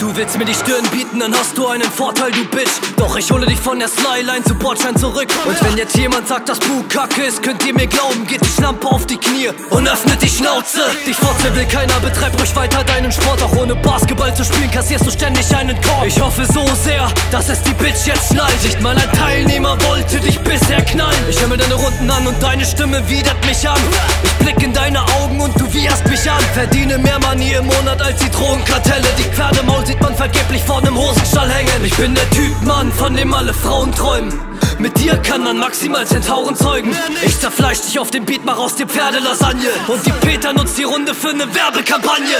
Du willst mir die Stirn bieten, dann hast du einen Vorteil, du Bitch. Doch ich hole dich von der Skyline zu Bordschein zurück. Und wenn jetzt jemand sagt, dass Bu kacke ist, könnt ihr mir glauben, geht die Schlampe auf die Knie und öffnet die Schnauze. Dich fortführen will keiner, betreib ruhig weiter deinen Sport. Auch ohne Basketball zu spielen, kassierst du ständig einen Korb. Ich hoffe so sehr, dass es die Bitch jetzt schnallt. Nicht mal ein Teilnehmer wollte dich bisher knallen. Ich höre mir deine Runden an und deine Stimme widert mich an. Ich blick in deine Augen und du wieherst mich an. Verdiene mehr Money im Monat als die Drogenkartelle. Die Pferdemaul sieht man vergeblich vor nem Hosenstall hängen. Ich bin der Typ, Mann, von dem alle Frauen träumen. Mit dir kann man maximal Zentauren zeugen. Ich zerfleisch dich auf dem Beat, mach aus dir Pferdelasagne. Und die Peter nutzt die Runde für ne Werbekampagne.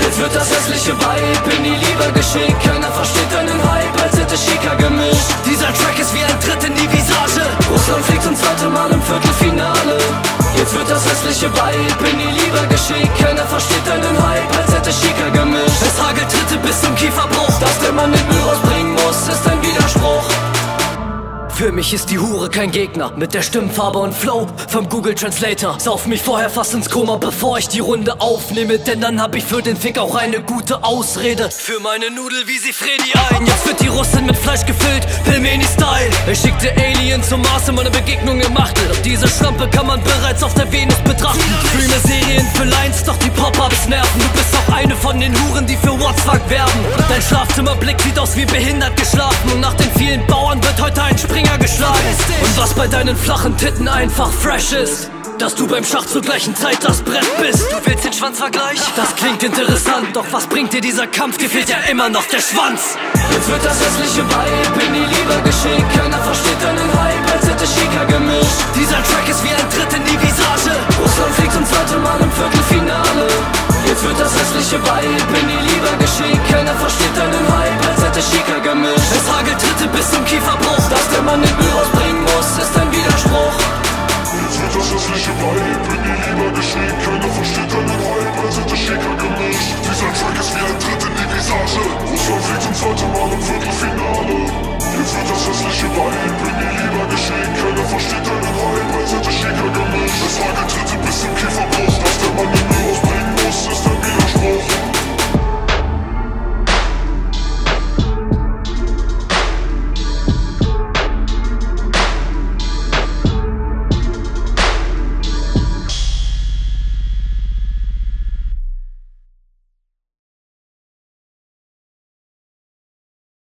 Jetzt wird das hässliche Vibe in die Liebe geschickt. Keiner versteht deinen Hype, als hätte Chica gemischt. Dieser Track ist wie ein Tritt in die Visage. Russland fliegt zum zweiten Mal im Viertelfinale. Jetzt wird das hässliche Vibe in die Liebe geschickt. Keiner versteht deinen Hype, als hätte Chica Für mich ist die Hure kein Gegner mit der Stimmfarbe und Flow vom Google Translator. Sauf mich vorher fast ins Koma, bevor ich die Runde aufnehme, denn dann hab ich für den Fick auch eine gute Ausrede. Für meine Nudel wie sie Freddy ein. Jetzt wird die Russin mit Fleisch gefüllt, Pilmeni-Style. Ich schickte Alien zum Mars und meine Begegnung gemacht. Doch diese Schlampe kann man bereits auf der Venus betrachten. Streame Serien für Lines, doch die Pop-Ups nerven. Du bist auch eine von den Huren, die für WhatsApp werben. Dein Schlafzimmerblick sieht aus wie behindert geschlafen. Und nach den vielen Bauern wird heute ein. Und was bei deinen flachen Titten einfach fresh ist. Dass du beim Schach zur gleichen Zeit das Brett bist. Du willst den Schwanzvergleich? Das klingt interessant, doch was bringt dir dieser Kampf? Dir fehlt ja immer noch der Schwanz. Jetzt wird das hässliche Vibe in die Liebe geschickt. Keiner versteht deinen Hype, als hätte Chica gemischt. Dieser Track ist wie ein Tritt in die Visage. Russland fliegt zum zweiten Mal im Viertelfinale. Jetzt wird das hässliche Vibe in die Liebe geschickt. Keiner versteht deinen Hype, als hätte Chica gemischt. Es hagelt Tritte bis zum Kieferbruch. Das der Mann in Santa Cecília,